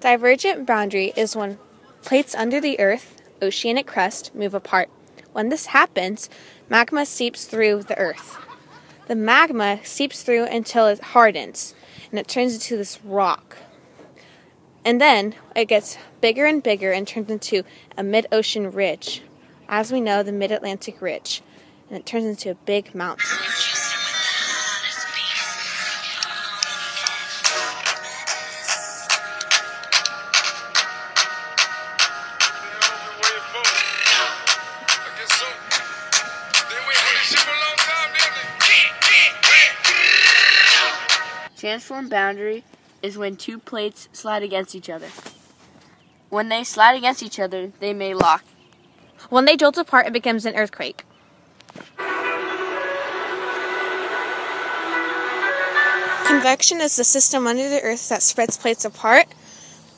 Divergent boundary is when plates under the Earth, oceanic crust, move apart. When this happens, magma seeps through the Earth. The magma seeps through until it hardens and it turns into this rock. And then it gets bigger and bigger and turns into a mid ocean ridge. As we know, the mid Atlantic ridge. And it turns into a big mountain. Transform boundary is when two plates slide against each other. When they slide against each other, they may lock. When they jolt apart, it becomes an earthquake. Convection is the system under the earth that spreads plates apart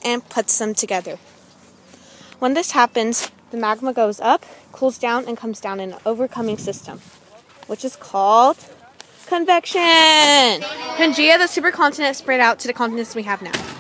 and puts them together. When this happens, the magma goes up, cools down, and comes down in an overcoming system, which is called Convection! Pangea, the supercontinent, spread out to the continents we have now.